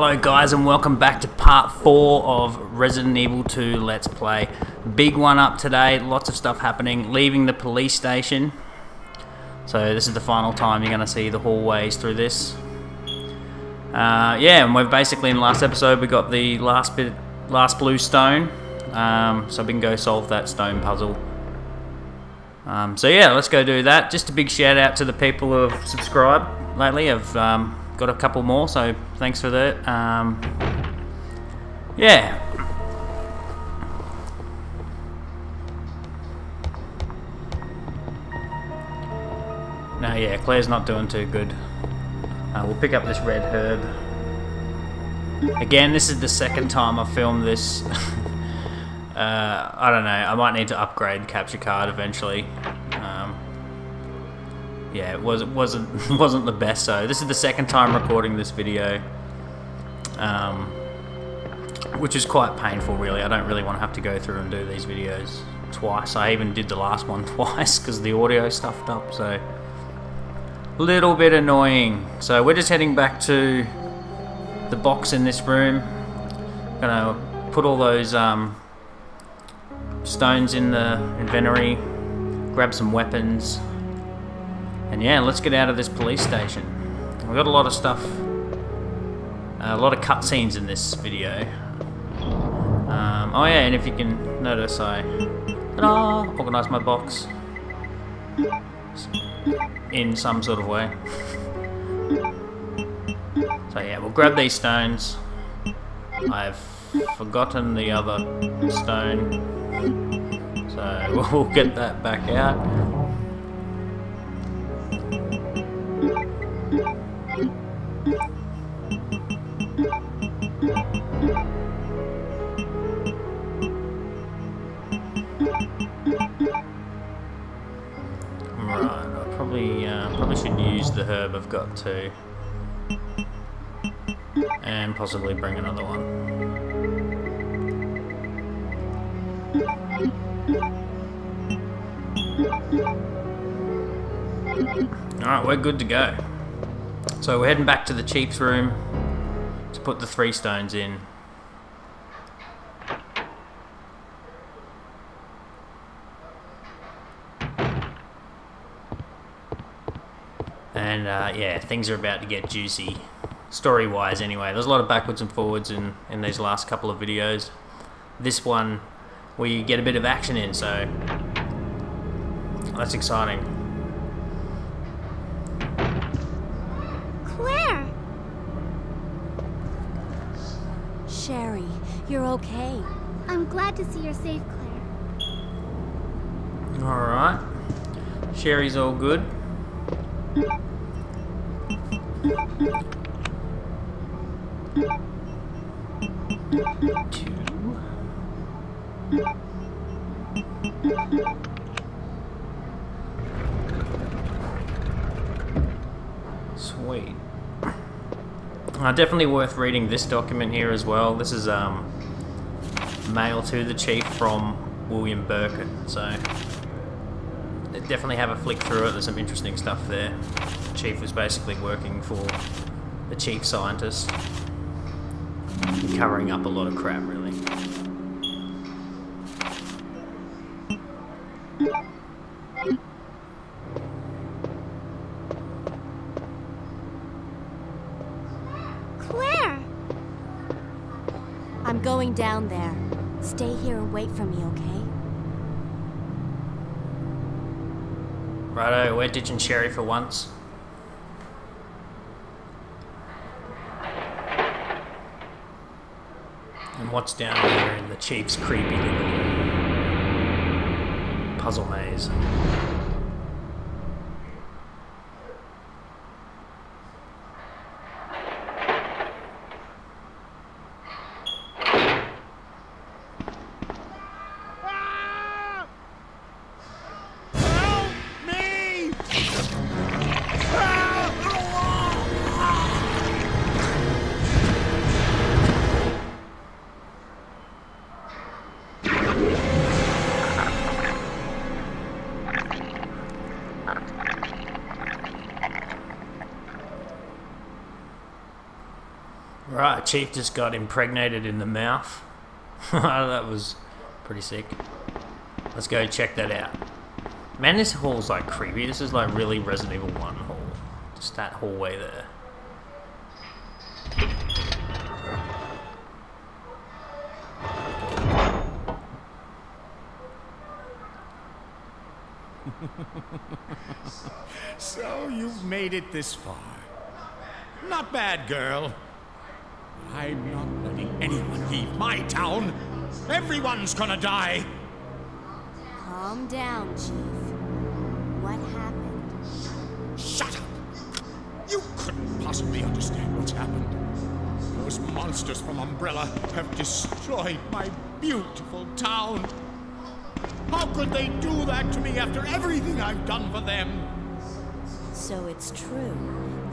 Hello guys and welcome back to part 4 of Resident Evil 2 Let's Play. Big one up today, lots of stuff happening, leaving the police station. So this is the final time you're going to see the hallways through this. Uh, yeah, and we've basically in the last episode we got the last bit, last blue stone. Um, so we can go solve that stone puzzle. Um, so yeah, let's go do that. Just a big shout out to the people who have subscribed lately. I've um, got a couple more, so thanks for that. Um, yeah. No, yeah, Claire's not doing too good. Uh, we'll pick up this red herb. Again, this is the second time I've filmed this. uh, I don't know, I might need to upgrade capture card eventually. Yeah, it was, wasn't wasn't the best. So this is the second time recording this video, um, which is quite painful. Really, I don't really want to have to go through and do these videos twice. I even did the last one twice because the audio stuffed up. So little bit annoying. So we're just heading back to the box in this room. Gonna put all those um, stones in the inventory, grab some weapons, and yeah, let's get out of this police station. We've got a lot of stuff, a lot of cutscenes in this video. Um, oh yeah, and if you can notice, I organised my box in some sort of way. So yeah, we'll grab these stones. I've forgotten the other stone, so we'll get that back out. I've got too, and possibly bring another one. Alright, we're good to go. So we're heading back to the chief's room to put the three stones in. And uh, yeah, things are about to get juicy, story-wise anyway. There's a lot of backwards and forwards in, in these last couple of videos. This one, we get a bit of action in, so that's exciting. Claire! Sherry, you're okay. I'm glad to see you're safe, Claire. Alright. Sherry's all good. Sweet. Uh, definitely worth reading this document here as well. This is um, mail to the chief from William Birkin, so definitely have a flick through it. There's some interesting stuff there. The chief was basically working for the chief scientist, covering up a lot of crap, really. We're ditching Sherry for once. And what's down there in the chief's creepy little puzzle maze? Chief just got impregnated in the mouth. that was pretty sick. Let's go check that out. Man, this hall's like creepy. This is like really Resident Evil 1 hall. Just that hallway there. So you've made it this far. Not bad, girl. I'm not letting anyone leave my town. Everyone's gonna die. Calm down, Chief. What happened? Shut up! You couldn't possibly understand what's happened. Those monsters from Umbrella have destroyed my beautiful town. How could they do that to me after everything I've done for them? So it's true.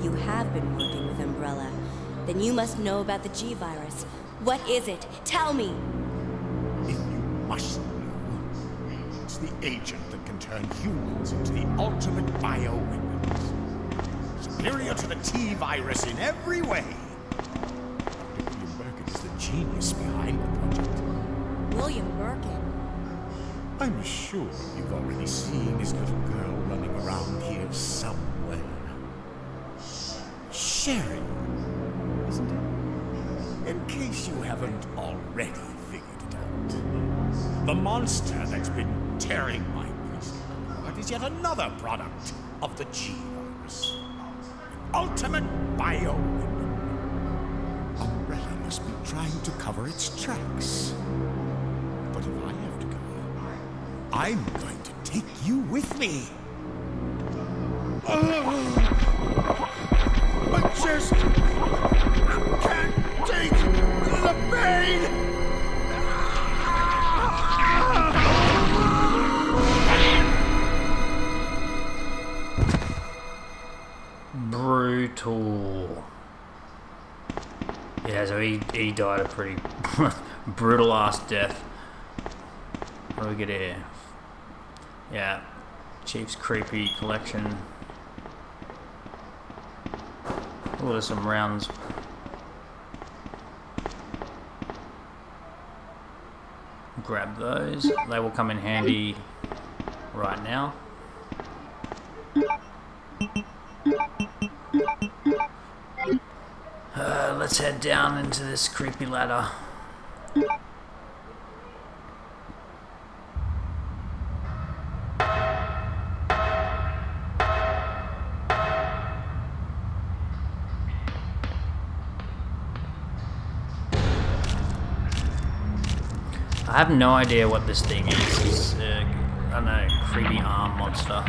You have been working with Umbrella. Then you must know about the G-Virus. What is it? Tell me! If you must know, it's the agent that can turn humans into the ultimate bioweapons. Superior to the T-Virus in every way. Dr. William Birkin is the genius behind the project. William Birkin. I'm sure you've already seen his little girl running around here somewhere. Sherry, you haven't already figured it out. The monster that's been tearing my priest apart is yet another product of the G-Virus. Ultimate bioweapon. Umbrella must be trying to cover its tracks. But if I have to go, I'm going to take you with me. I just Brutal. Yeah, so he, he died a pretty brutal ass death. What do we get here? Yeah, Chief's creepy collection. Oh, there's some rounds. Grab those. They will come in handy right now. Let's head down into this creepy ladder. I have no idea what this thing is. It's, uh, I don't know, creepy arm monster.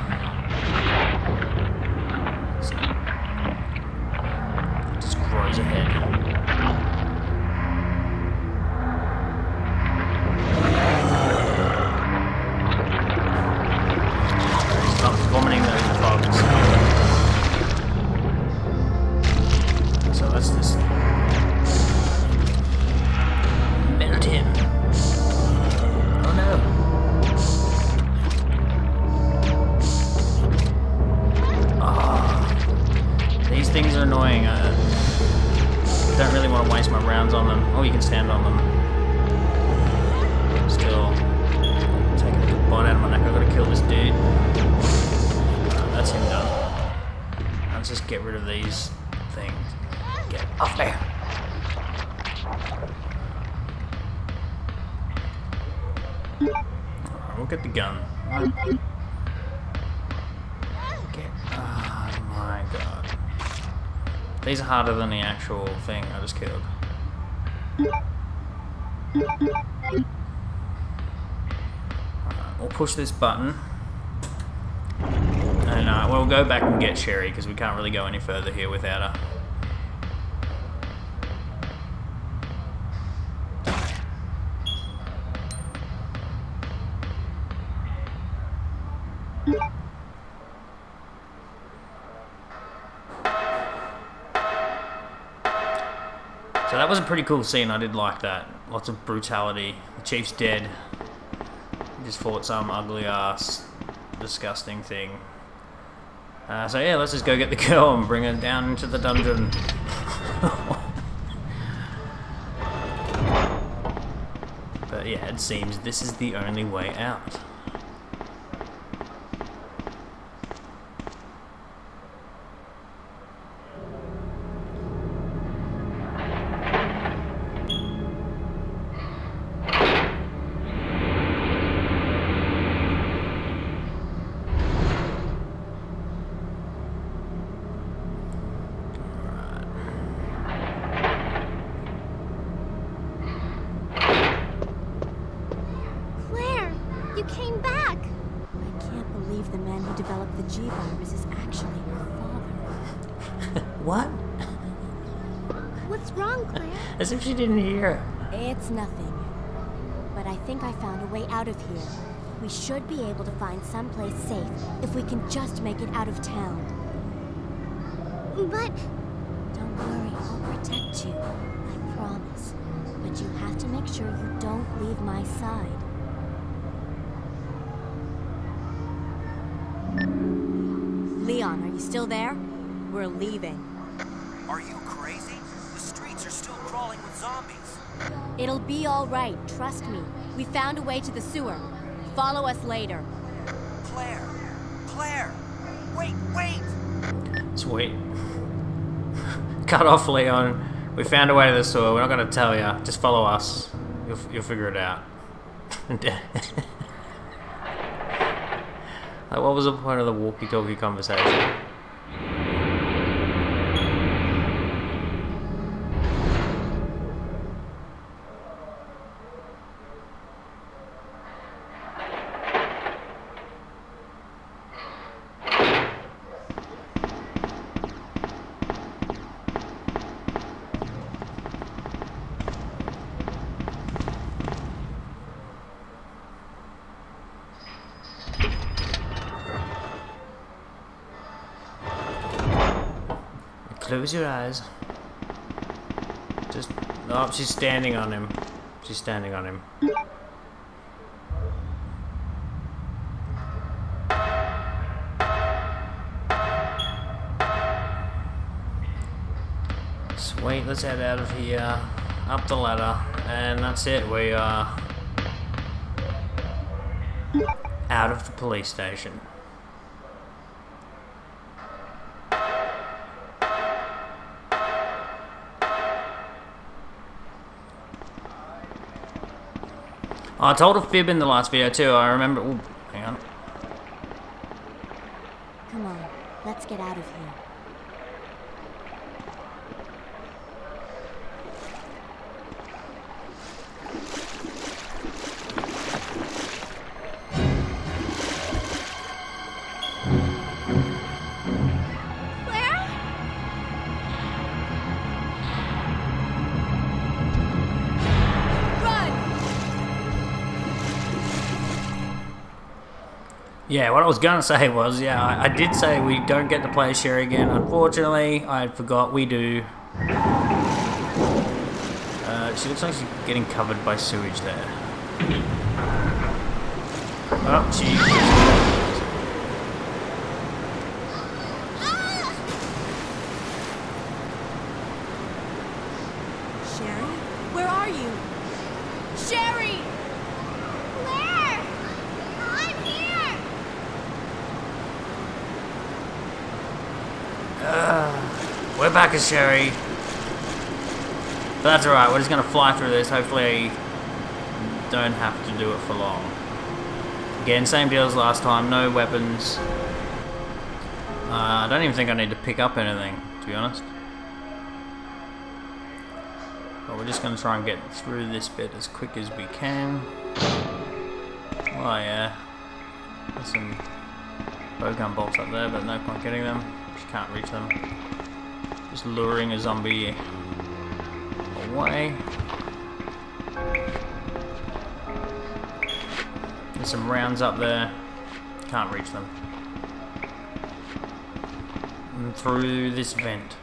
Things are annoying. I don't really want to waste my rounds on them. Oh, you can stand on them. Still taking a good bite out of my neck. I've got to kill this dude. Uh, that's him done. Let's just get rid of these things. Get off there. We'll get the gun. Get. Oh my god. These are harder than the actual thing I just killed. Alright, we'll push this button. And uh, we'll go back and get Sherry because we can't really go any further here without her. That was a pretty cool scene. I did like that. Lots of brutality. The chief's dead. He just fought some ugly ass, disgusting thing. Uh, so yeah, let's just go get the girl and bring her down into the dungeon. but yeah, it seems this is the only way out. As if she didn't hear. It's nothing. But I think I found a way out of here. We should be able to find someplace safe if we can just make it out of town. But Don't worry, I'll protect you. I promise. But you have to make sure you don't leave my side. Leon, are you still there? We're leaving. Are you crazy? The streets are still crawling with zombies. It'll be all right, trust me. We found a way to the sewer. Follow us later. Claire! Claire! Wait, wait! Sweet. Cut off, Leon. We found a way to the sewer. We're not going to tell you. Just follow us. You'll, you'll figure it out. like, what was the point of the walkie-talkie conversation? Close your eyes. Just. Oh, she's standing on him. She's standing on him. Sweet, let's head out of here. Up the ladder. And that's it. We are. Out of the police station. I told a fib in the last video too. I remember. Ooh, Yeah, what I was gonna say was, yeah, I, I did say we don't get to play Sherry again. Unfortunately, I forgot we do. Uh, she looks like she's getting covered by sewage there. Oh, she. Sherry? Where are you? Sherry! Claire! I'm here! We're back as Sherry. But that's alright, we're just gonna fly through this. Hopefully, don't have to do it for long. Again, same deal as last time, no weapons. Uh, I don't even think I need to pick up anything, to be honest. But we're just gonna try and get through this bit as quick as we can. Oh yeah. There's some bowgun bolts up there, but no point getting them. Can't reach them. Just luring a zombie away. There's some rounds up there. Can't reach them. And through this vent.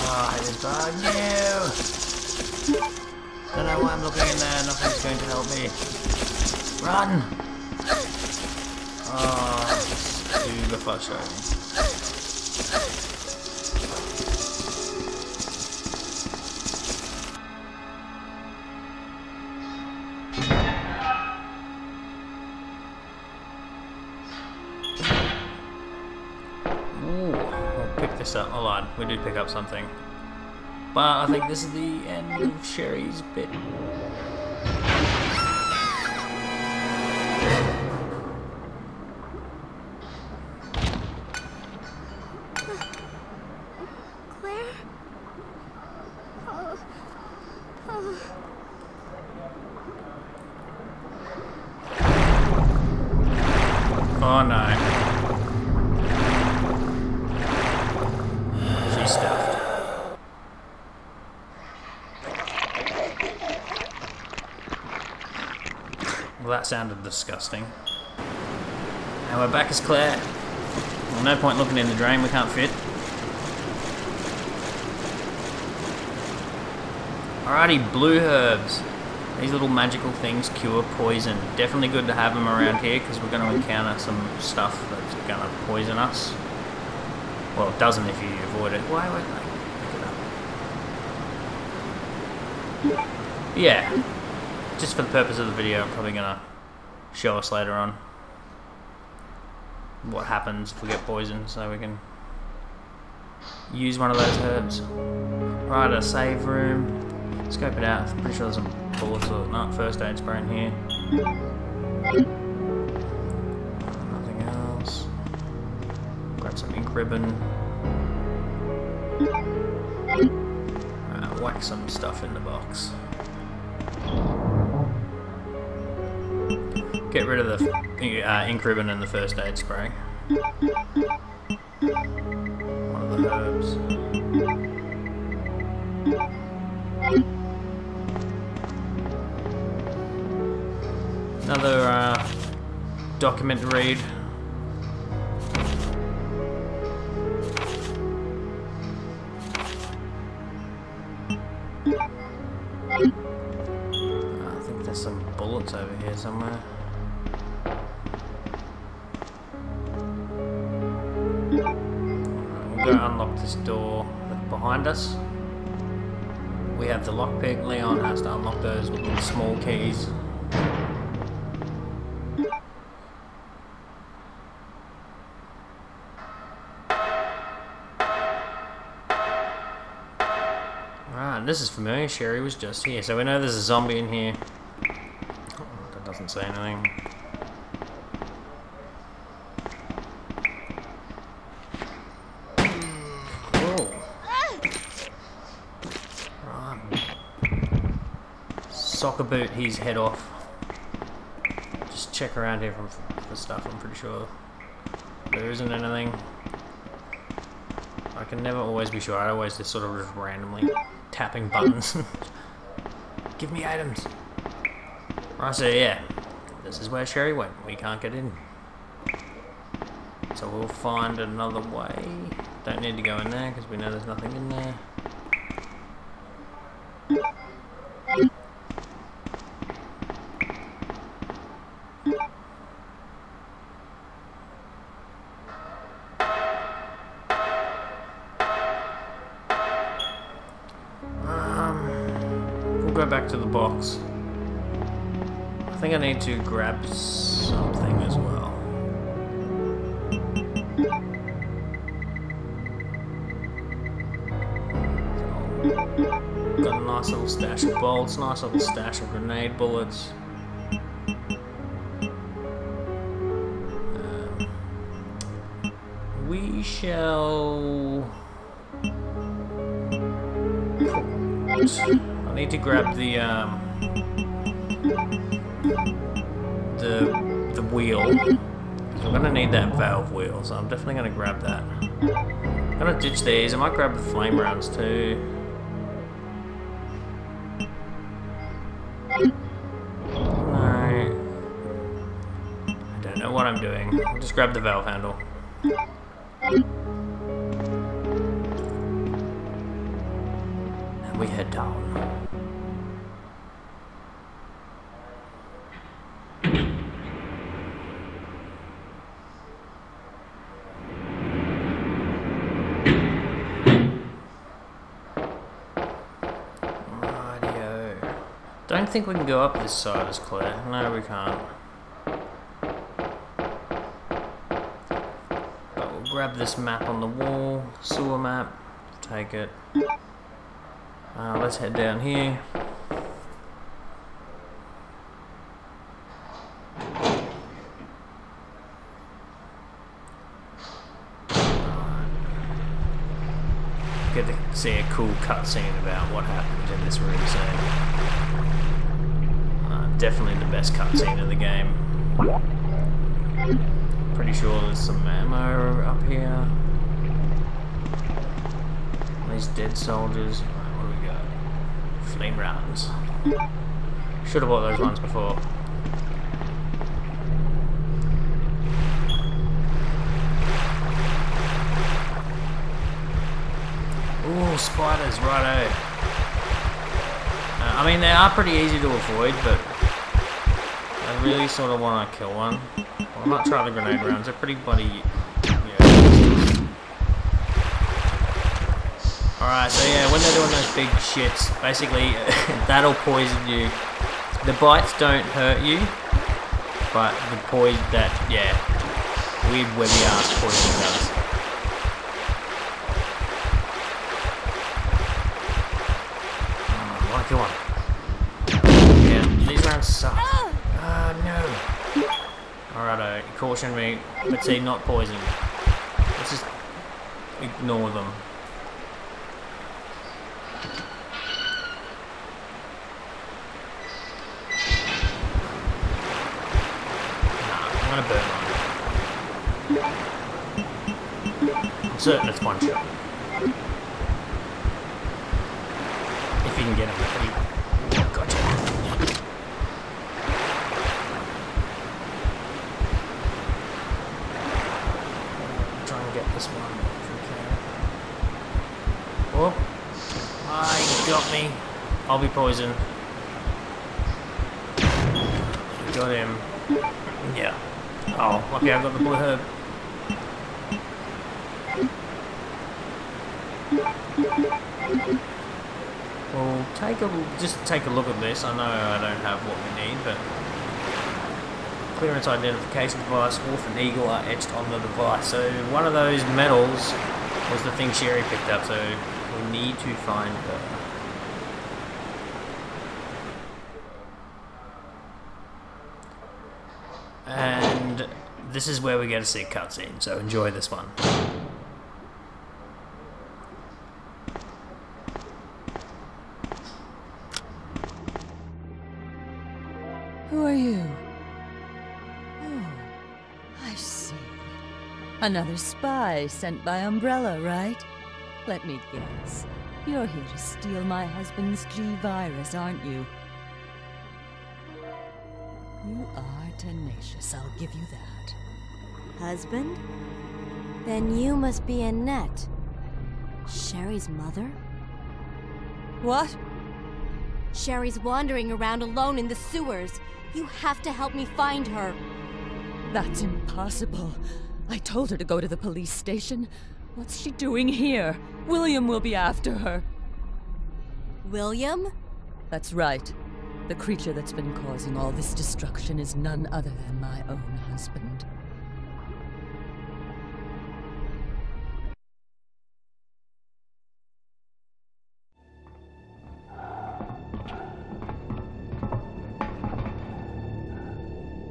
Oh, I just bug. Don't know why I'm looking in there. Nothing's going to help me. Run! Oh, showed you. Ooh, we'll pick this up. Hold on, We did pick up something. But I think this is the end of Sherry's bit. Claire? Oh. Oh. Oh no. She's stuffed. Well, that sounded disgusting. And we're back as Claire. Well, no point looking in the drain, we can't fit. Alrighty, blue herbs. These little magical things cure poison. Definitely good to have them around here because we're going to encounter some stuff that's going to poison us. Well, it doesn't if you avoid it. Why would I pick it up? Yeah. Just for the purpose of the video, I'm probably going to show us later on what happens if we get poisoned so we can use one of those herbs. Right, a save room. Scope it out. I'm pretty sure there's some bullets or not. First aid spray in here. Nothing else. Grab some ink ribbon. Right, whack some stuff in the box. Get rid of the uh, ink ribbon and the first aid spray. One of the herbs. Another uh, document to read. I think there's some bullets over here somewhere. Go unlock this door behind us. We have the lockpick. Leon has to unlock those with little small keys. Ah, right, this is familiar. Sherry was just here, so we know there's a zombie in here. Oh, that doesn't say anything. Boot his head off. Just check around here for, stuff, I'm pretty sure. There isn't anything. I can never always be sure. I always just sort of just randomly tapping buttons. Give me items. Right, so yeah, this is where Sherry went. We can't get in. So we'll find another way. Don't need to go in there because we know there's nothing in there. Grab something as well. Got a nice little stash of bolts, nice little stash of grenade bullets. Um, we shall. I need to grab the um, wheel. I'm gonna need that valve wheel, so I'm definitely gonna grab that. I'm gonna ditch these. I might grab the flame rounds too. No. I don't know what I'm doing. I'll just grab the valve handle. And we head down. Don't think we can go up this side as Claire. No, we can't. But we'll grab this map on the wall, sewer map, take it. Uh, let's head down here. Get to see a cool cutscene about what happened in this room scene. Definitely the best cutscene in the game. Pretty sure there's some ammo up here. These dead soldiers. Right, what do we got? Flame rounds. Should have bought those ones before. Ooh, spiders, righto. Uh, I mean, they are pretty easy to avoid, but really sort of want to kill one. Well, I might try the grenade rounds. They're pretty bloody. Yeah. Alright, so yeah, when they're doing those big shits, basically that'll poison you. The bites don't hurt you, but the poison that yeah, weird webby ass poison does. Oh, I kill one. Yeah, these rounds suck. You cautioned me. See, not poison. Let's just ignore them. Nah, I'm gonna burn one. I'm certain it's one shot. If you can get him. Oh, gotcha. Try and get this one if we can. Oh, I got me. I'll be poisoned. Got him. Yeah. Lucky I've got the blue herb. We'll take a just take a look at this. I know I don't have what we need, but clearance identification device, wolf and eagle are etched on the device. So one of those medals was the thing Sherry picked up. So we need to find her. And this is where we get to see a cutscene. So enjoy this one. Who are you? Oh, I see. Another spy sent by Umbrella, right? Let me guess. You're here to steal my husband's G-Virus, aren't you? You are tenacious, I'll give you that. Husband? Then you must be Annette. Sherry's mother? What? Sherry's wandering around alone in the sewers. You have to help me find her. That's impossible. I told her to go to the police station. What's she doing here? William will be after her. William? That's right. The creature that's been causing all this destruction is none other than my own husband.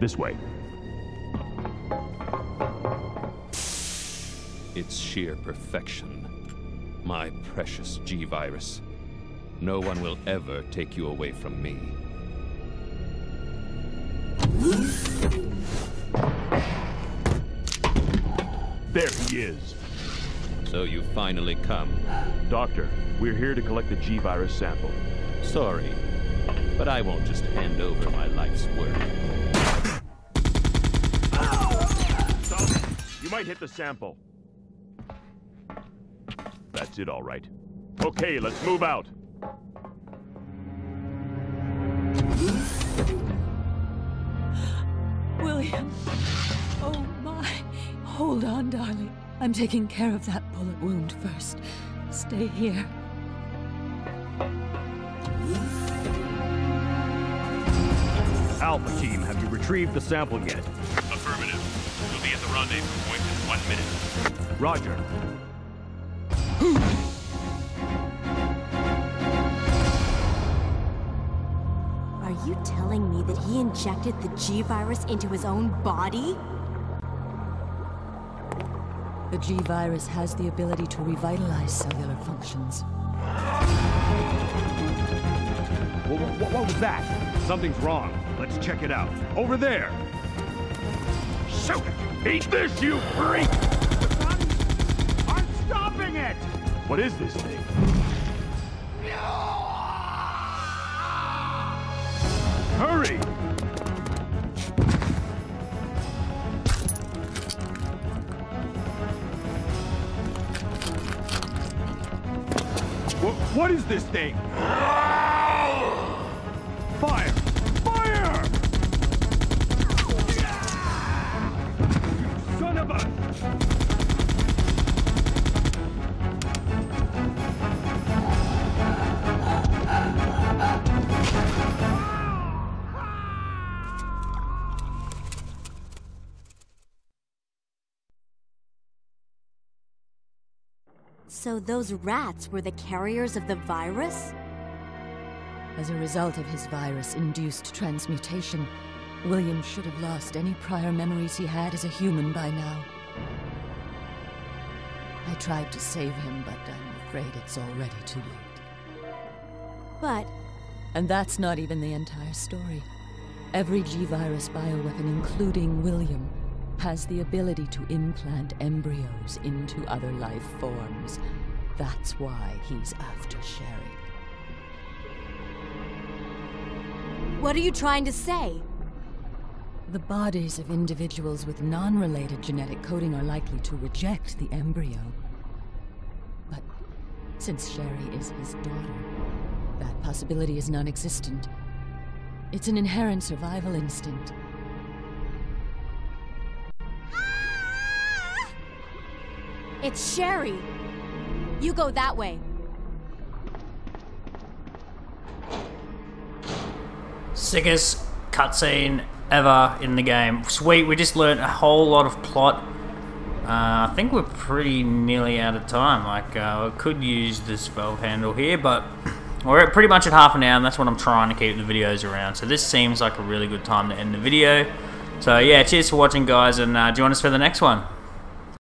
This way. It's sheer perfection. My precious G virus. No one will ever take you away from me. There he is. So you finally come. Doctor, we're here to collect the G virus sample. Sorry, but I won't just hand over my life's work. Stop! You might hit the sample. That's it, all right. Okay, let's move out. William! Oh my! Hold on, darling. I'm taking care of that bullet wound first. Stay here. Alpha team, have you retrieved the sample yet? Affirmative. We'll be at the rendezvous point in one minute. Roger. Are you telling me that he injected the G-Virus into his own body? The G virus has the ability to revitalize cellular functions. What, what, what was that? Something's wrong. Let's check it out. Over there! Shoot it! Eat this, you freak! I'm stopping it! What is this thing? Hurry! What, what is this thing? So those rats were the carriers of the virus? As a result of his virus induced transmutation, William should have lost any prior memories he had as a human by now. I tried to save him, but I'm afraid it's already too late. But And that's not even the entire story. Every G virus bioweapon, including William, has the ability to implant embryos into other life forms. That's why he's after Sherry. what are you trying to say? The bodies of individuals with non related genetic coding are likely to reject the embryo. But since Sherry is his daughter, that possibility is non existent. It's an inherent survival instinct. It's Sherry! You go that way. Sickest cutscene ever in the game. Sweet, we just learned a whole lot of plot. Uh, I think we're pretty nearly out of time. Like, uh, I could use this valve handle here, but we're pretty much at half an hour, and that's what I'm trying to keep the videos around. So this seems like a really good time to end the video. So yeah, cheers for watching, guys, and uh, want us for the next one.